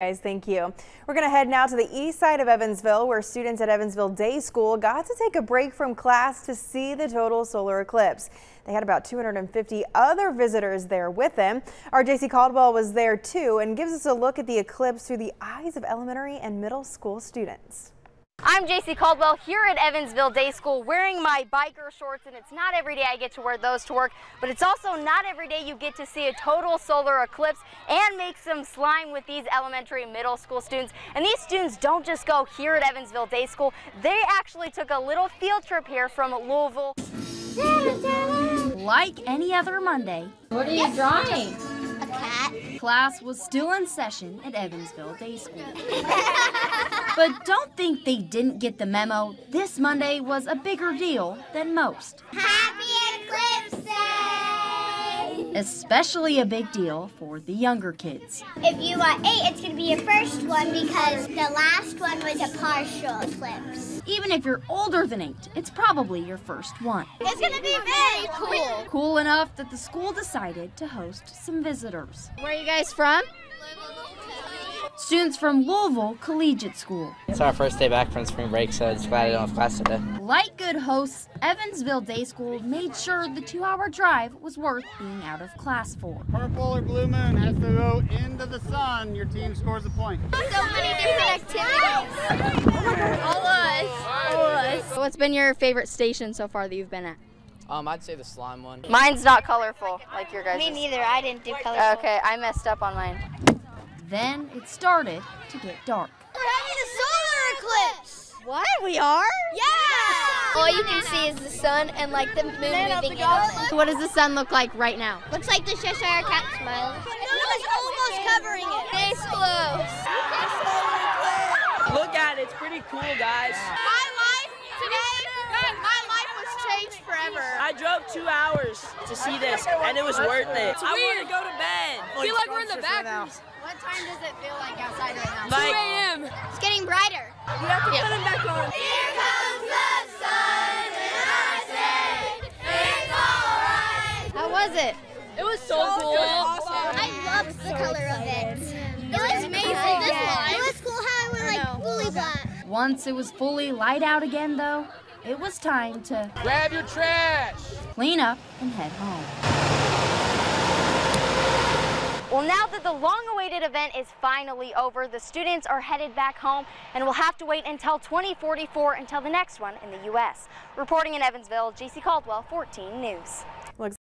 Guys, thank you. We're going to head now to the east side of Evansville, where students at Evansville Day School got to take a break from class to see the total solar eclipse. They had about 250 other visitors there with them. Our JC Caldwell was there too and gives us a look at the eclipse through the eyes of elementary and middle school students. I'm JC Caldwell here at Evansville Day School wearing my biker shorts and it's not every day I get to wear those to work but it's also not every day you get to see a total solar eclipse and make some slime with these elementary middle school students and these students don't just go here at Evansville Day School they actually took a little field trip here from Louisville. Like any other Monday. What are you drawing? Class was still in session at Evansville Day School. but don't think they didn't get the memo. This Monday was a bigger deal than most. Happy Eclipse Day! Especially a big deal for the younger kids. If you are eight, it's going to be your first one because the last one was a partial eclipse. Even if you're older than eight, it's probably your first one. It's going to be very cool. Cool enough that the school decided to host some visitors. Where are you guys from? Students from Louisville Collegiate School. It's our first day back from spring break, so it's glad I don't have class today. Like good hosts, Evansville Day School made sure the two hour drive was worth being out of class for. Purple or blue moon has to go into the sun. Your team scores a point. So many different activities. All us. All us. What's been your favorite station so far that you've been at? Um, I'd say the slime one. Mine's not colorful like your guys'. Me neither. I didn't do color. Okay, I messed up on mine. Then it started to get dark. We're having a solar eclipse. What? We are? Yeah. All you can see is the sun and like the moon moving in on it. What does the sun look like right now? Looks like the Cheshire Cat smile. No, it's almost covering it. It's close. Look at it, it's pretty cool, guys. My life today, my life was changed forever. I drove two hours to see this, and it was worth it. I want to go to bed. I feel like we're in the back. What time does it feel like outside right now? 2 a.m. It's getting brighter. You have to put them back on. Here comes the sun, and I say it's alright. How was it? It was so cool. I loved the color of it. It was amazing. It was cool how it was like fully black. Once it was fully light out again, though, it was time to Grab your trash. Clean up and head home. Well, now that the long-awaited event is finally over, the students are headed back home and will have to wait until 2044 until the next one in the U.S. Reporting in Evansville, JC Caldwell, 14 News.